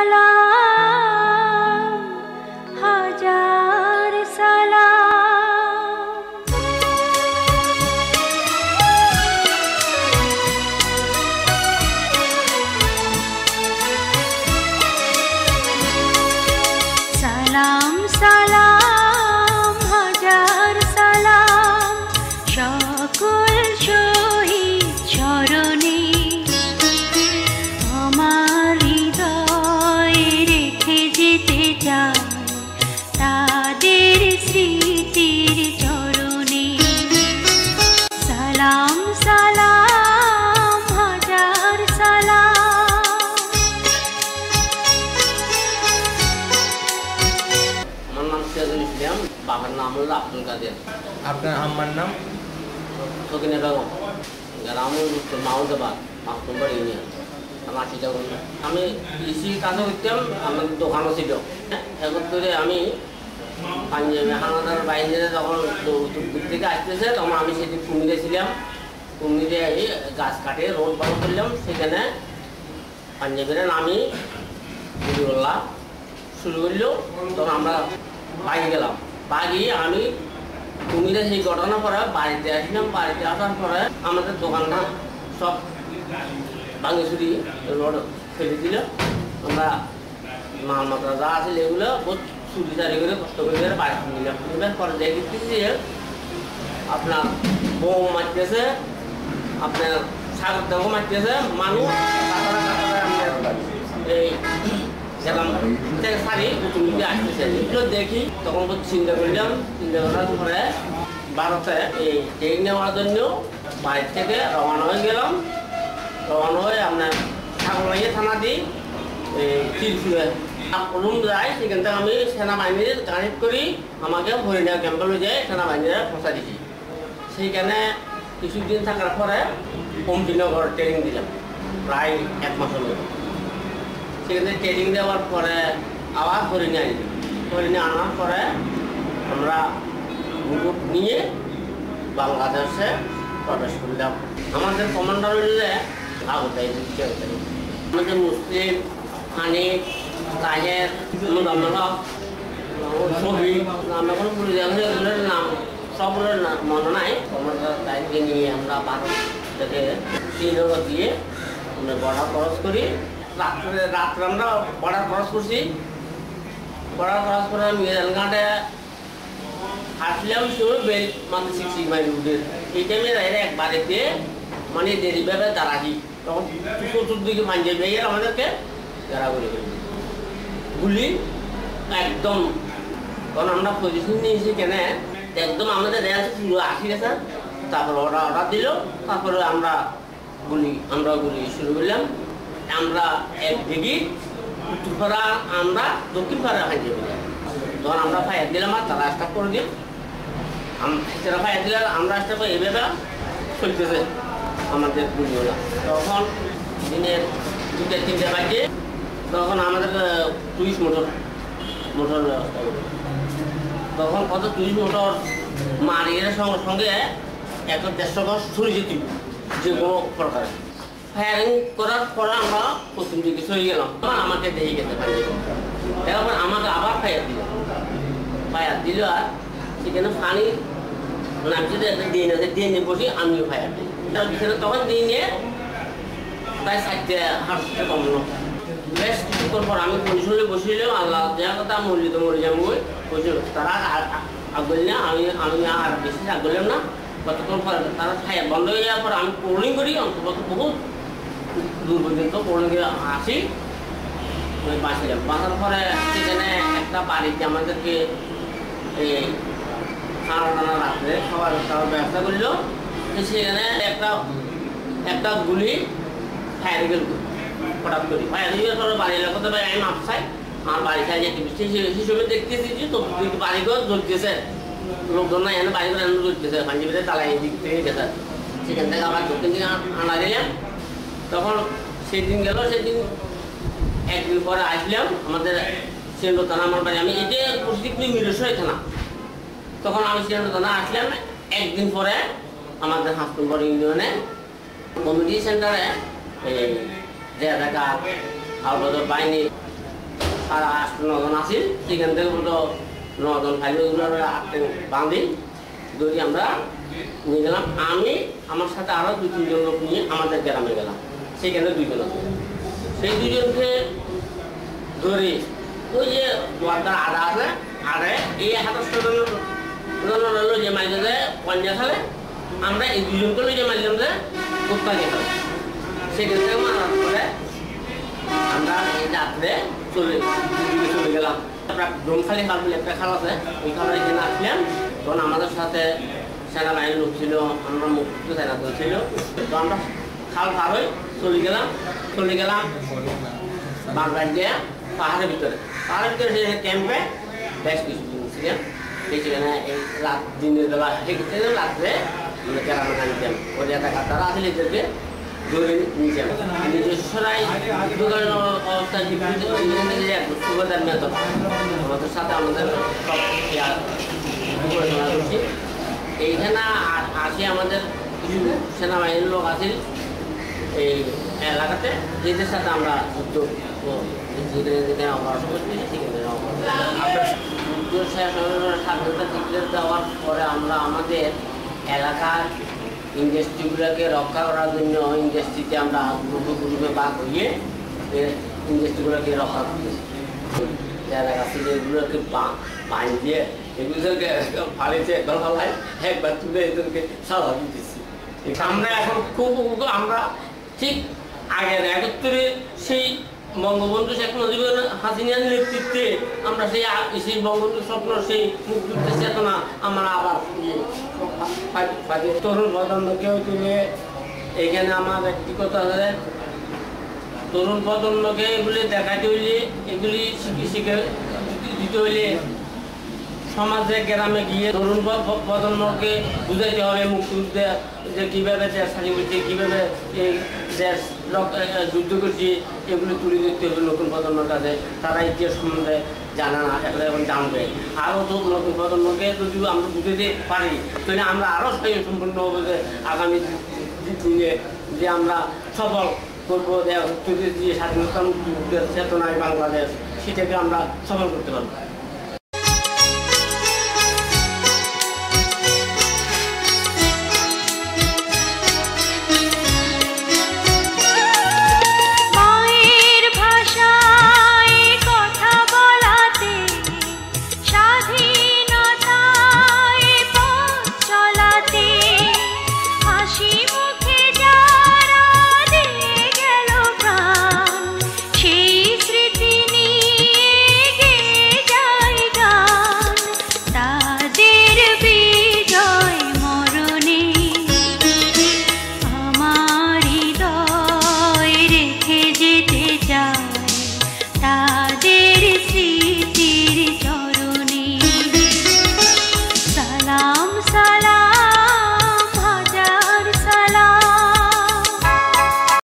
মালা বাবার নাম হলো আব্দুল কাদের। আপনার আম্মার নাম? সকিনে বেগম। গ্রাম মাউদাবাদ পাঁচ নম্বর ইউনিয়ন। আমি কৃষি কাজও করতাম আমার দোকানও ছিল। করে আমি পাঞ্জাবি হানাদার বাইরে যখন দূর থেকে আসতেছে তখন আমি সেদিন কুমিরে ছিলাম। কুমিরে এই গাছ কাটে রোড বন্ধ করলাম। সেখানে পাঞ্জাবিরা নামি গুলিগোল্লা শুরু করল। তখন আমরা বাগি গেলাম। বাগি আমি কুমিরে সেই ঘটনা পরে বাড়িতে আসলাম, বাড়িতে আসার পরে আমাদের দোকানটা সব ভাঙে চুরি রোড ফেলে দিল। আমরা মাল মাত্রা যা আছে এগুলো বহুত চুরি চারি করে, কষ্ট করে করে বাড়িতে নিলাম নিবার পরে দেখতেছি যে আপনার বউ মারতেছে, আপনার সাগর দেবো মারতেছে, মানুষ এই থেকে শাড়ি নতুন আসতেছে। দেখি তখন চিন্তা করলাম, চিন্তা করার পরে ভারতে এই ট্রেন নেওয়ার জন্য বাড়ি থেকে রওনা হয়ে গেলাম। রওনা হয়ে আপনার ঠাকুরাইয়া থানা দিই ত্রিপুরে রুম যায়। সেখান থেকে আমি সেনাবাহিনীর কানেক্ট করি, আমাকে হরিণা ক্যাম্পে যায়, সেনাবাহিনীরা পৌঁছা দিছি। সেইখানে কিছুদিন থাকার পরে কমটিনগর ট্রেনিং দিলাম, প্রায় এক মাসের মতো সেখানে ট্রেনিং দেওয়ার পরে আবার হরিণে আনি হরিণে আনার পরে আমরা গ্রুপ নিয়ে বাংলাদেশে প্রবেশ করলাম। আমাদের কমান্ডার হইলে আগুতাই আমাদের মুসলিম হানিফ তাহের আমরা ছবি আমরা কোনো নাম সবগুলোর মনে নাই। কমান্ডার দায়িত্ব নিয়ে আমরা ভারত থেকে শ্রীনগর দিয়ে আমরা বর্ডার ক্রস করি। রাত্রে রাত্রে আমরা বর্ডার ক্রস করছি। বর্ডার ক্রস করে মিরানঘাটে আসলাম শুরু বেল মানে সিক্সটি মাইল রুটের এই টাইমে এরা এক বাড়িতে মানে দেরিভাবে দাঁড়াহি তখন চতুর্দিকে পাঞ্জাবি ভাইয়ের আমাদেরকে যারা করে গুলি একদম, কারণ আমরা পজিশন নিয়েছি কেন, একদম আমাদের রেঞ্জ পুরো আসি গেছে। তারপর ওরা অর্ডার দিল, তারপরে আমরা গুলি আমরা গুলি শুরু করলাম। আমরা এক দিকে উত্তর পাড়া আমরা দক্ষিণ পাড়া হাজিয়ে দিলাম। তখন আমরা ফায়ার দিলাম, আর তারা স্টাফ করে দিল। তারা ফায়ার দিলে, আমরা স্টাফ এভাবে চলতেছে আমাদের গুলিগুলো তখন দিনের দুটো তিনটে বাজে, তখন আমাদের পুলিশ মোটর মোটর তখন কত পুলিশ মোটর মারিয়ে সঙ্গে সঙ্গে একটা দেড়শো গজ ছড়িয়ে যেত যে কোনো প্রকারে। ফায়ারিং করার পরে আমরা প্রথম দিকে সরে গেলাম। তখন আমাকে দেখে পারি। তারপর আমাকে আবার ফায়ার দিল। ফায়ার দিল আর সেখানে পানি নামছে দিয়ে নিয়ে দিয়ে নিয়ে বসি আমিও ফায়ার দিই। ভিতরে তখন দিয়ে নিয়ে প্রায় ষাটটা হাঁটতে কমলো। বেশ কিছুক্ষণ পর আমি পরিশোধে বসিলাম আল্লাহ যা কথা মূল্যিত মরে যাব বসে তারা আগল না, আমি আমি আর বেশি আগলাম না। কতক্ষণ পর তারা খাইয়া বন্ধ হয়ে যাওয়ার পর আমি পোলিং করি, অন্তত বহুত দূর পর্যন্ত পোলিং আসি, ওই বাঁচলাম বাঁচার পরে সেখানে একটা বাড়িতে আমাদেরকে এই খানা টানা রাখলে সবার খাওয়ার ব্যবস্থা করল সেখানে একটা একটা গুলি ফায়ার গেল হঠাৎ করি। ফায়ার গেলে পরে বাড়ির ভাই, আমি মাপ চাই, আমার বাড়ি খাই যেতে হিসেবে দেখতেছি যে তো বাড়িঘর জ্বলতেছে। লোকজন না এনে বাড়িঘর এনে জ্বলতেছে পাঞ্জাবিতে তালাই দিক থেকে গেছে। সেখান থেকে আবার দক্ষিণ দিকে আনা দিলাম। তখন সেদিন গেল, সেদিন একদিন পরে আসলাম, আমাদের সিলেন্ডার থানা আমার বাড়ি। আমি এটা প্রস্তুতি মিরেশ্বরী থানা। তখন আমি সিলেন্ডার থানা আসলাম, একদিন পরে আমাদের হাসপাতাল ইউনিয়নে কমিউনিটি সেন্টারে এই এলাকা আউটডোর বাহিনী আর আট নজন আছি। সেখান থেকে মতো নজন ফাইলগুলো আটটে বাঁধি ধরি আমরা নিয়ে গেলাম। আমি, আমার সাথে আরও দু তিনজন লোক নিয়ে আমাদের গ্রামে গেলাম। সেখানে দুইজন আছে সেই দুজনকে ধরে ওই যে ওয়ার্ডার আদা আছে, আদায় এই হাতের সাথে রইল যে মাইলে যে পঞ্চাশ সালে আমরা এই দুজনকে লই যে মাইলাম যে কুত্তা গেল থেকে মারার আমরা এই রাত্রে চলে চলে গেলাম। আমরা ডোমখালি খাল বলে একটা খাল আছে, ওই খালে এখানে আসলাম। তখন আমাদের সাথে সেনাবাহিনীর লোক ছিল, আমরা মুক্ত সেনা ছিল। তো আমরা খাল পার হয়ে চলে গেলাম চলে গেলাম বাংলার দিয়ে পাহাড়ের ভিতরে। পাহাড়ের ভিতরে সেই ক্যাম্পে বেশ কিছুদিন ছিলেন সেই সেখানে এই রাত দিনের বেলা সেক্ষেত্রে রাত্রে আমরা কেরামে আনতাম ওই এলাকা তারা আসলে এদেরকে ধরে নিয়েছেন নিজস্বরাই দোকানের অবস্থা সুবিধার মেতন আমাদের সাথে আমাদের এইখানে আসে আমাদের কিছু সেনাবাহিনীর লোক আছে এই এলাকাতে যেদের সাথে আমরা যুদ্ধ হয়ে দেওয়ার পরে আমরা আমাদের এলাকার ইন্ডাস্ট্রিগুলোকে রক্ষা করার জন্য ইন্ডাস্ট্রিতে আমরা গ্রুপে গ্রুপে ভাগ হয়ে ইন্ডাস্ট্রিগুলোকে রক্ষা করতেছি। যারা গাছে যেগুলোকে পান দিয়ে এগুলোকে ফাড়িতে গলায় একবার তুলে এদেরকে সাদা দিতেছি। আমরা এখন খুব আমরা ঠিক আগের একত্তরে সেই বঙ্গবন্ধু শেখ মুজিবুর হাসিনার নেতৃত্বে আমরা সেই সেই বঙ্গবন্ধু স্বপ্ন, সেই মুক্তিযুদ্ধের চেতনা আমরা আবার তরুণ প্রজন্মকেও তুলে এখানে আমার ব্যক্তিগত আছে তরুণ প্রজন্মকে এগুলি দেখাতে হইলে, এগুলি শিখে শিখে দিতে হইলে সমাজে, গ্রামে গিয়ে তরুণ প্রজন্মকে বুঝাইতে হবে, মুক্তিযুদ্ধে যে কীভাবে দেশ স্বাধীন করছে, কীভাবে এই দেশ যুদ্ধ করছে, এগুলি তুলে দিতে হবে নতুন প্রজন্মের কাছে। তারা ইতিহাস সম্বন্ধে জানে না, এগুলো এখন জানবে। আরও তো নতুন প্রজন্মকে যদি আমরা বুঝাতে পারি, তাহলে আমরা আরও স্বয়ং সম্পূর্ণ হবে যে আগামী দিনে যে আমরা সফল করব, যে স্বাধীনতা মুক্তিযুদ্ধের চেতনায় বাংলাদেশ, সেটাকে আমরা সফল করতে পারব।